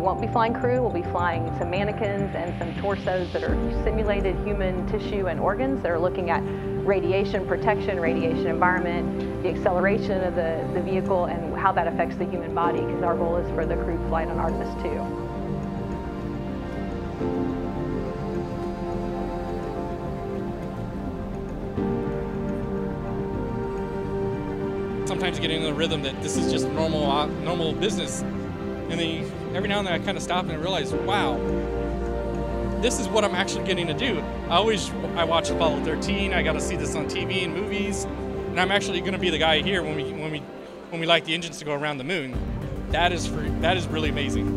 we won't be flying crew. We'll be flying some mannequins and some torsos that are simulated human tissue and organs that are looking at radiation protection, radiation environment, the acceleration of the, the vehicle, and how that affects the human body, because our goal is for the crewed flight on Artemis 2. sometimes getting in the rhythm that this is just normal uh, normal business. And then every now and then I kind of stop and I realize, wow, this is what I'm actually getting to do. I always I watch Apollo 13. I got to see this on TV and movies, and I'm actually going to be the guy here when we when we when we like the engines to go around the moon. That is for that is really amazing.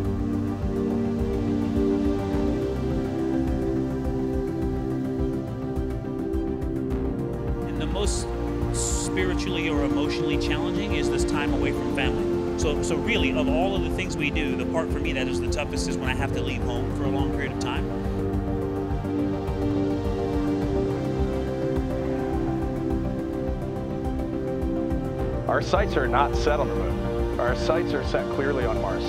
And the most spiritually or emotionally challenging is this time away from family. So, so really, of all of the things we do, the part for me that is the toughest is when I have to leave home for a long period of time. Our sights are not set on the moon. Our sights are set clearly on Mars.